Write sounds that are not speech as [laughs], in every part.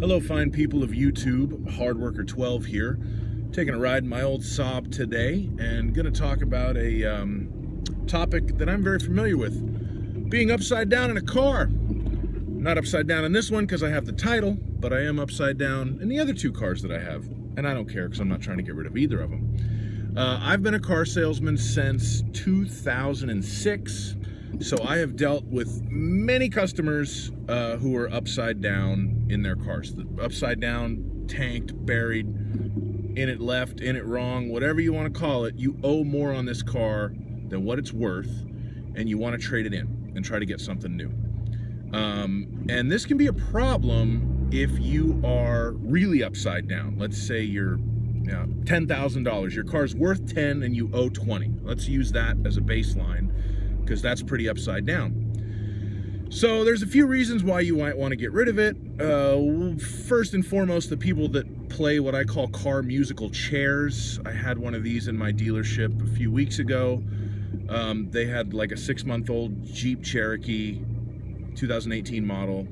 Hello, fine people of YouTube. Hardworker12 here, taking a ride in my old Saab today, and going to talk about a um, topic that I'm very familiar with: being upside down in a car. Not upside down in this one because I have the title, but I am upside down in the other two cars that I have, and I don't care because I'm not trying to get rid of either of them. Uh, I've been a car salesman since 2006. So I have dealt with many customers uh, who are upside down in their cars. Upside down, tanked, buried, in it left, in it wrong, whatever you want to call it. You owe more on this car than what it's worth, and you want to trade it in and try to get something new. Um, and this can be a problem if you are really upside down. Let's say you're you know, $10,000. Your car's worth 10 and you owe 20. Let's use that as a baseline because that's pretty upside down. So there's a few reasons why you might want to get rid of it. Uh, first and foremost, the people that play what I call car musical chairs. I had one of these in my dealership a few weeks ago. Um, they had like a six-month-old Jeep Cherokee 2018 model.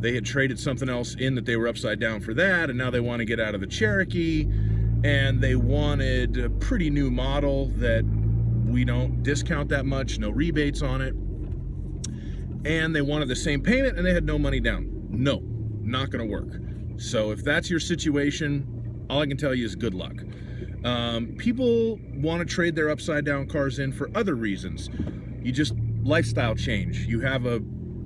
They had traded something else in that they were upside down for that, and now they want to get out of the Cherokee, and they wanted a pretty new model that we don't discount that much, no rebates on it. And they wanted the same payment and they had no money down. No, not gonna work. So if that's your situation, all I can tell you is good luck. Um, people want to trade their upside down cars in for other reasons. You just lifestyle change. You have a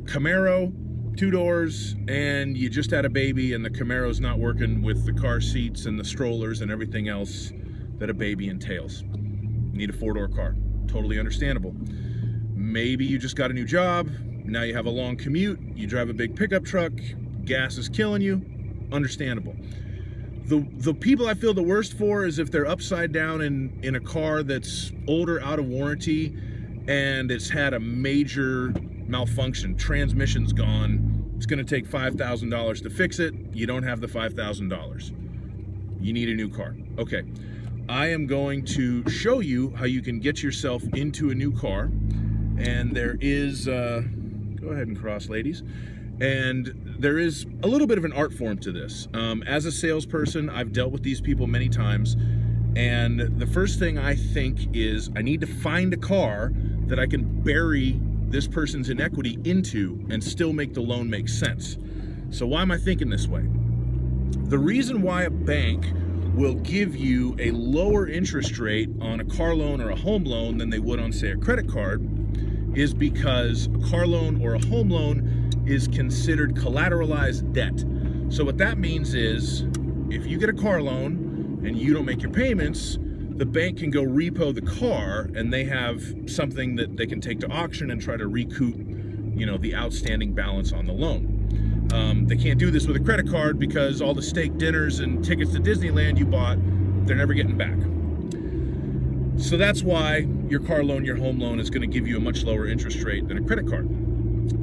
Camaro, two doors, and you just had a baby and the Camaro's not working with the car seats and the strollers and everything else that a baby entails need a four-door car. Totally understandable. Maybe you just got a new job, now you have a long commute, you drive a big pickup truck, gas is killing you, understandable. The, the people I feel the worst for is if they're upside down in, in a car that's older, out of warranty, and it's had a major malfunction. Transmission's gone. It's gonna take $5,000 to fix it. You don't have the $5,000. You need a new car. Okay. I am going to show you how you can get yourself into a new car. And there is, uh, go ahead and cross ladies. And there is a little bit of an art form to this. Um, as a salesperson, I've dealt with these people many times. And the first thing I think is I need to find a car that I can bury this person's inequity into and still make the loan make sense. So why am I thinking this way? The reason why a bank will give you a lower interest rate on a car loan or a home loan than they would on, say, a credit card is because a car loan or a home loan is considered collateralized debt. So what that means is if you get a car loan and you don't make your payments, the bank can go repo the car and they have something that they can take to auction and try to recoup, you know, the outstanding balance on the loan. Um, they can't do this with a credit card because all the steak dinners and tickets to Disneyland you bought, they're never getting back. So that's why your car loan, your home loan is going to give you a much lower interest rate than a credit card.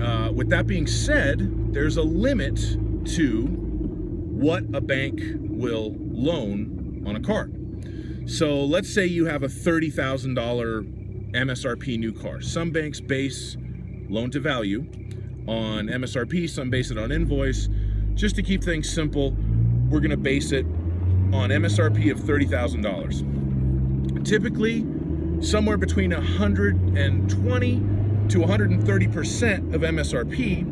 Uh, with that being said, there's a limit to what a bank will loan on a car. So let's say you have a $30,000 MSRP new car. Some banks base loan to value on MSRP, some base it on invoice. Just to keep things simple, we're gonna base it on MSRP of $30,000. Typically, somewhere between 120 to 130% of MSRP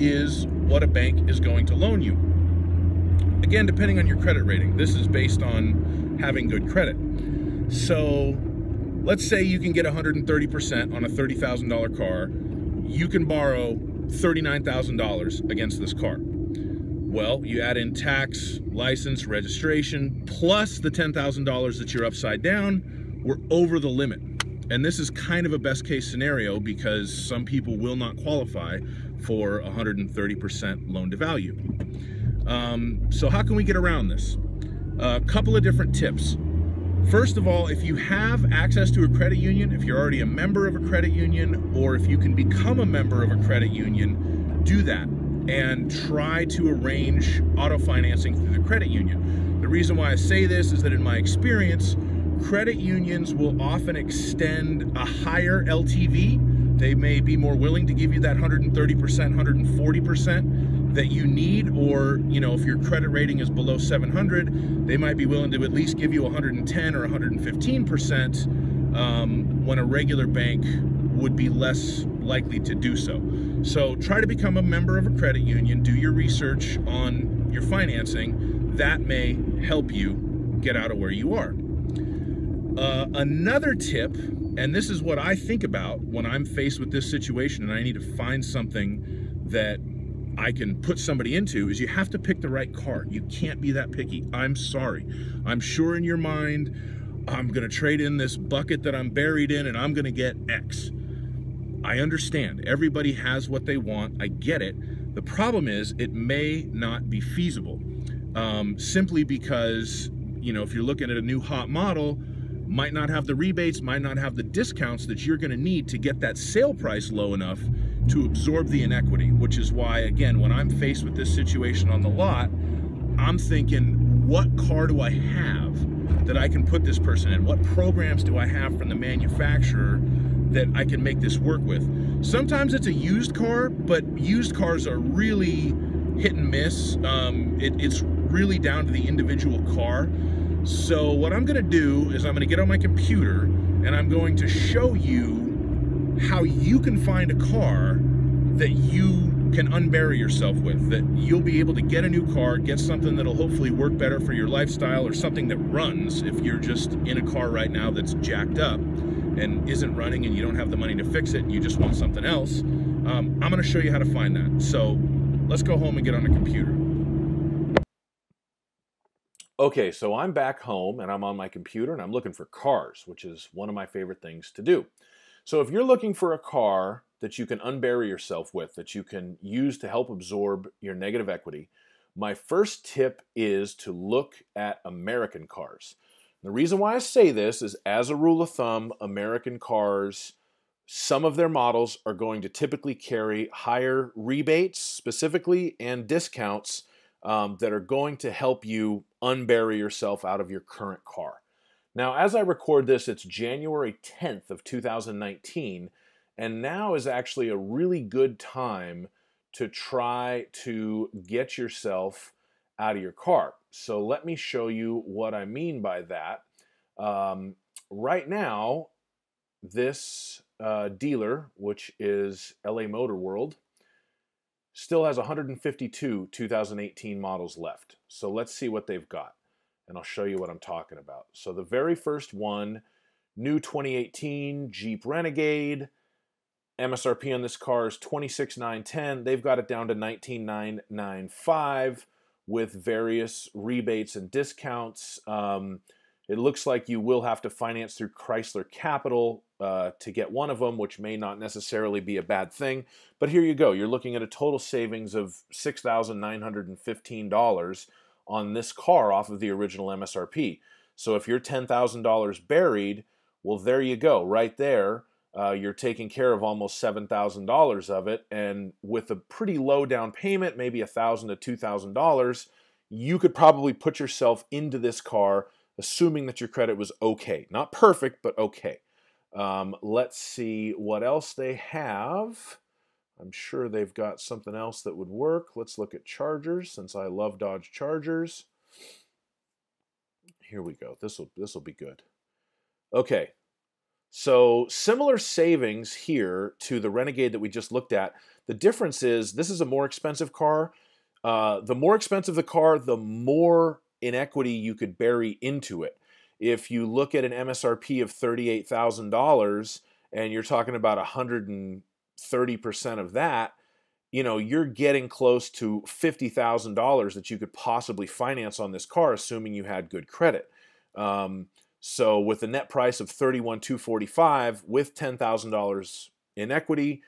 is what a bank is going to loan you. Again, depending on your credit rating. This is based on having good credit. So let's say you can get 130% on a $30,000 car. You can borrow $39,000 against this car. Well, you add in tax, license, registration, plus the $10,000 that you're upside down, we're over the limit. And this is kind of a best case scenario because some people will not qualify for 130% loan to value. Um, so how can we get around this? A couple of different tips. First of all, if you have access to a credit union, if you're already a member of a credit union, or if you can become a member of a credit union, do that and try to arrange auto financing through the credit union. The reason why I say this is that in my experience, credit unions will often extend a higher LTV. They may be more willing to give you that 130%, 140% that you need or you know if your credit rating is below 700 they might be willing to at least give you 110 or 115 percent um, when a regular bank would be less likely to do so. So try to become a member of a credit union do your research on your financing. That may help you get out of where you are. Uh, another tip and this is what i think about when i'm faced with this situation and i need to find something that I can put somebody into is you have to pick the right car. You can't be that picky. I'm sorry. I'm sure in your mind, I'm going to trade in this bucket that I'm buried in and I'm going to get X. I understand. Everybody has what they want. I get it. The problem is it may not be feasible um, simply because, you know, if you're looking at a new hot model, might not have the rebates, might not have the discounts that you're going to need to get that sale price low enough to absorb the inequity, which is why, again, when I'm faced with this situation on the lot, I'm thinking, what car do I have that I can put this person in? What programs do I have from the manufacturer that I can make this work with? Sometimes it's a used car, but used cars are really hit and miss. Um, it, it's really down to the individual car. So what I'm gonna do is I'm gonna get on my computer and I'm going to show you how you can find a car that you can unbury yourself with, that you'll be able to get a new car, get something that'll hopefully work better for your lifestyle or something that runs if you're just in a car right now that's jacked up and isn't running and you don't have the money to fix it, and you just want something else. Um, I'm gonna show you how to find that. So let's go home and get on a computer. Okay, so I'm back home and I'm on my computer and I'm looking for cars, which is one of my favorite things to do. So if you're looking for a car that you can unbury yourself with, that you can use to help absorb your negative equity, my first tip is to look at American cars. The reason why I say this is as a rule of thumb, American cars, some of their models are going to typically carry higher rebates specifically and discounts um, that are going to help you unbury yourself out of your current car. Now, as I record this, it's January 10th of 2019, and now is actually a really good time to try to get yourself out of your car. So let me show you what I mean by that. Um, right now, this uh, dealer, which is LA Motor World, still has 152 2018 models left. So let's see what they've got and I'll show you what I'm talking about. So the very first one, new 2018 Jeep Renegade. MSRP on this car is 26,910. They've got it down to 19,995 with various rebates and discounts. Um, it looks like you will have to finance through Chrysler Capital uh, to get one of them, which may not necessarily be a bad thing. But here you go. You're looking at a total savings of $6,915 on this car off of the original MSRP. So if you're $10,000 buried, well, there you go, right there. Uh, you're taking care of almost $7,000 of it. And with a pretty low down payment, maybe 1,000 to $2,000, you could probably put yourself into this car, assuming that your credit was okay. Not perfect, but okay. Um, let's see what else they have. I'm sure they've got something else that would work. Let's look at Chargers since I love Dodge Chargers. Here we go. This will this will be good. Okay. So similar savings here to the Renegade that we just looked at. The difference is this is a more expensive car. Uh, the more expensive the car, the more inequity you could bury into it. If you look at an MSRP of $38,000 and you're talking about a 100 and 30% of that, you know, you're getting close to $50,000 that you could possibly finance on this car, assuming you had good credit. Um, so with a net price of 31,245 with $10,000 in equity,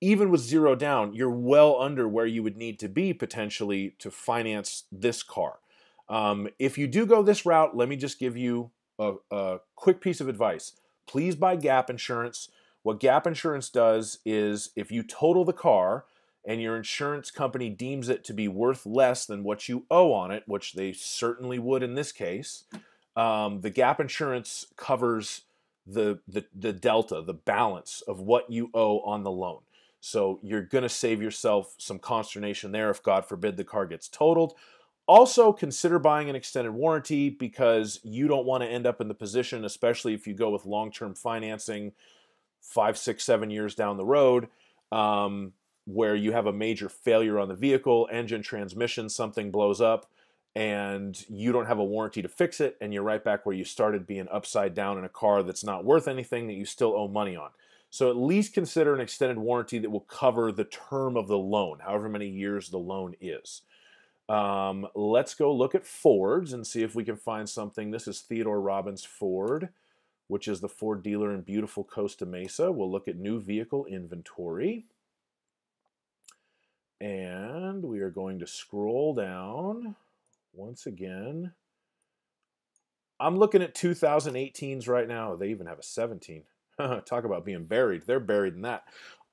even with zero down, you're well under where you would need to be potentially to finance this car. Um, if you do go this route, let me just give you a, a quick piece of advice. Please buy gap insurance. What gap insurance does is if you total the car and your insurance company deems it to be worth less than what you owe on it, which they certainly would in this case, um, the gap insurance covers the, the, the delta, the balance of what you owe on the loan. So you're going to save yourself some consternation there if, God forbid, the car gets totaled. Also, consider buying an extended warranty because you don't want to end up in the position, especially if you go with long term financing five, six, seven years down the road, um, where you have a major failure on the vehicle, engine, transmission, something blows up, and you don't have a warranty to fix it, and you're right back where you started being upside down in a car that's not worth anything that you still owe money on. So at least consider an extended warranty that will cover the term of the loan, however many years the loan is. Um, let's go look at Fords and see if we can find something. This is Theodore Robins Ford, which is the Ford dealer in beautiful Costa Mesa. We'll look at new vehicle inventory. And we are going to scroll down once again. I'm looking at 2018s right now. They even have a 17. [laughs] Talk about being buried. They're buried in that.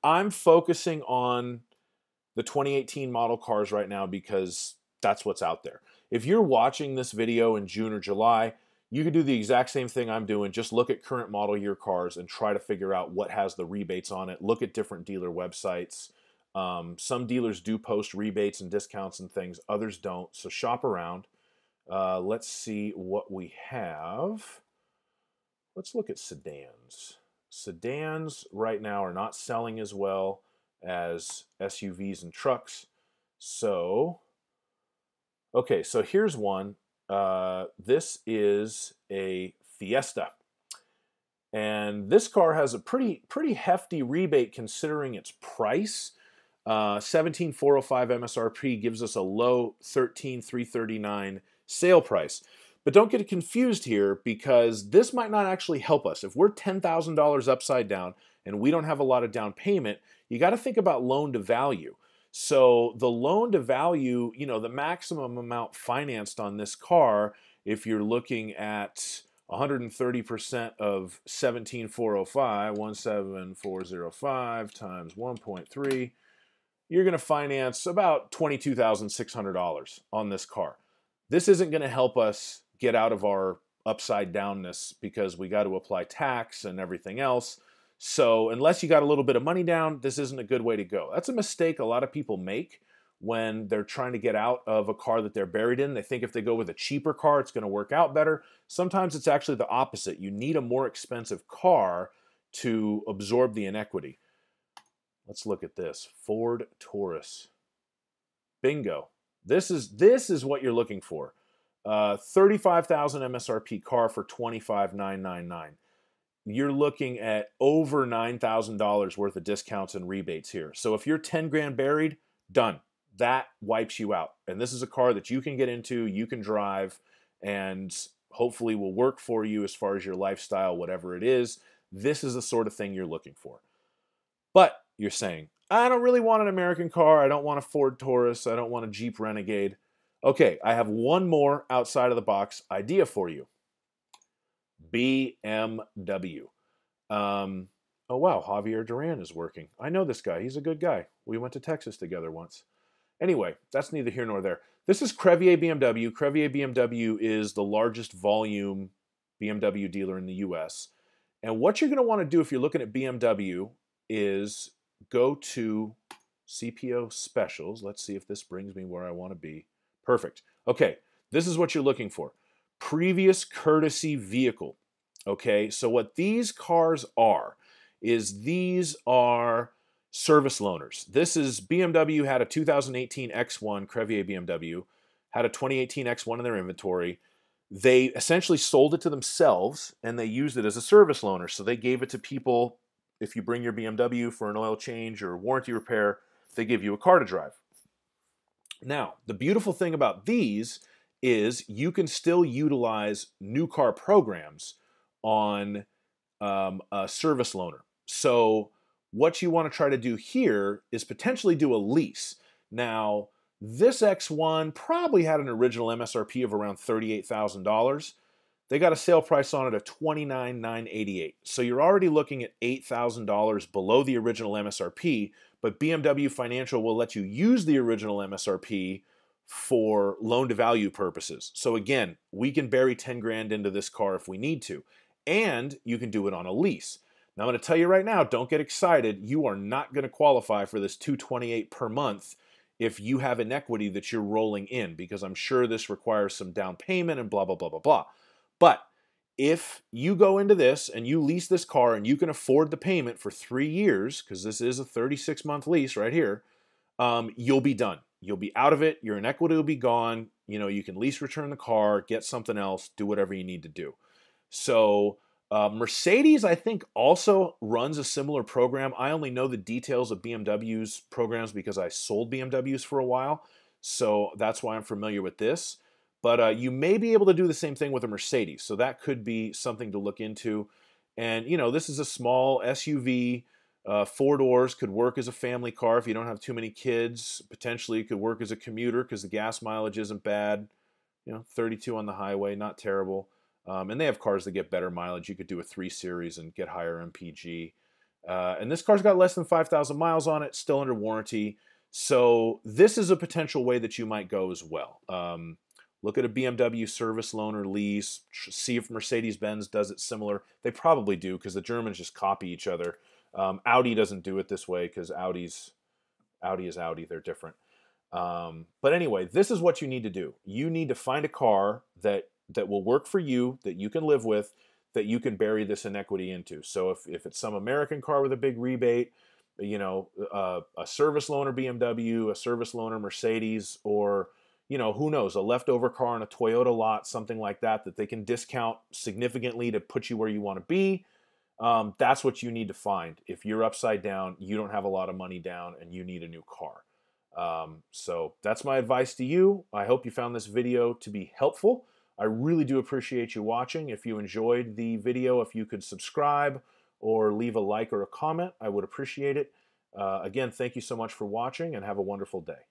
I'm focusing on the 2018 model cars right now because that's what's out there. If you're watching this video in June or July, you can do the exact same thing I'm doing. Just look at current model year cars and try to figure out what has the rebates on it. Look at different dealer websites. Um, some dealers do post rebates and discounts and things, others don't. So shop around. Uh, let's see what we have. Let's look at sedans. Sedans right now are not selling as well as SUVs and trucks. So Okay, so here's one. Uh, this is a Fiesta. And this car has a pretty pretty hefty rebate considering its price. Uh, 17405 MSRP gives us a low 13339 sale price. But don't get confused here because this might not actually help us. If we're $10,000 upside down and we don't have a lot of down payment, you got to think about loan to value. So the loan to value, you know, the maximum amount financed on this car, if you're looking at 130% of 17405, 17405 times 1.3, you're going to finance about $22,600 on this car. This isn't going to help us get out of our upside downness because we got to apply tax and everything else. So, unless you got a little bit of money down, this isn't a good way to go. That's a mistake a lot of people make when they're trying to get out of a car that they're buried in. They think if they go with a cheaper car, it's going to work out better. Sometimes it's actually the opposite. You need a more expensive car to absorb the inequity. Let's look at this Ford Taurus. Bingo. This is this is what you're looking for. Uh, 35,000 MSRP car for 25,999 you're looking at over $9,000 worth of discounts and rebates here. So if you're 10 grand buried, done. That wipes you out. And this is a car that you can get into, you can drive, and hopefully will work for you as far as your lifestyle, whatever it is. This is the sort of thing you're looking for. But you're saying, I don't really want an American car. I don't want a Ford Taurus. I don't want a Jeep Renegade. Okay, I have one more outside of the box idea for you. BMW. Um, oh, wow, Javier Duran is working. I know this guy. He's a good guy. We went to Texas together once. Anyway, that's neither here nor there. This is Crevier BMW. Crevier BMW is the largest volume BMW dealer in the US. And what you're going to want to do if you're looking at BMW is go to CPO specials. Let's see if this brings me where I want to be. Perfect. Okay, this is what you're looking for previous courtesy vehicle. Okay, so what these cars are is these are service loaners. This is BMW had a 2018 X1 Crevier BMW, had a 2018 X1 in their inventory. They essentially sold it to themselves and they used it as a service loaner. So they gave it to people. If you bring your BMW for an oil change or warranty repair, they give you a car to drive. Now, the beautiful thing about these is you can still utilize new car programs on um, a service loaner. So, what you want to try to do here is potentially do a lease. Now, this X1 probably had an original MSRP of around $38,000. They got a sale price on it of $29,988. So you're already looking at $8,000 below the original MSRP, but BMW Financial will let you use the original MSRP for loan to value purposes. So again, we can bury 10 grand into this car if we need to, and you can do it on a lease. Now I'm going to tell you right now, don't get excited. You are not going to qualify for this 228 per month if you have an equity that you're rolling in because I'm sure this requires some down payment and blah blah blah blah blah. But if you go into this and you lease this car and you can afford the payment for three years, because this is a 36 month lease right here, um, you'll be done. You'll be out of it. Your inequity will be gone. You know, you can lease return the car, get something else, do whatever you need to do. So, uh, Mercedes, I think, also runs a similar program. I only know the details of BMW's programs because I sold BMWs for a while. So that's why I'm familiar with this. But uh, you may be able to do the same thing with a Mercedes. So that could be something to look into. And, you know, this is a small SUV. Uh, four doors could work as a family car if you don't have too many kids. Potentially it could work as a commuter because the gas mileage isn't bad. You know, 32 on the highway, not terrible. Um, and they have cars that get better mileage. You could do a 3 Series and get higher MPG. Uh, and this car's got less than 5,000 miles on it, still under warranty. So this is a potential way that you might go as well. Um, Look at a BMW service loan or lease. See if Mercedes Benz does it similar. They probably do because the Germans just copy each other. Um, Audi doesn't do it this way because Audi's Audi is Audi. They're different. Um, but anyway, this is what you need to do. You need to find a car that that will work for you, that you can live with, that you can bury this inequity into. So if, if it's some American car with a big rebate, you know, uh, a service loaner BMW, a service loaner Mercedes, or you know, who knows, a leftover car on a Toyota lot, something like that, that they can discount significantly to put you where you want to be. Um, that's what you need to find. If you're upside down, you don't have a lot of money down, and you need a new car. Um, so that's my advice to you. I hope you found this video to be helpful. I really do appreciate you watching. If you enjoyed the video, if you could subscribe or leave a like or a comment, I would appreciate it. Uh, again, thank you so much for watching and have a wonderful day.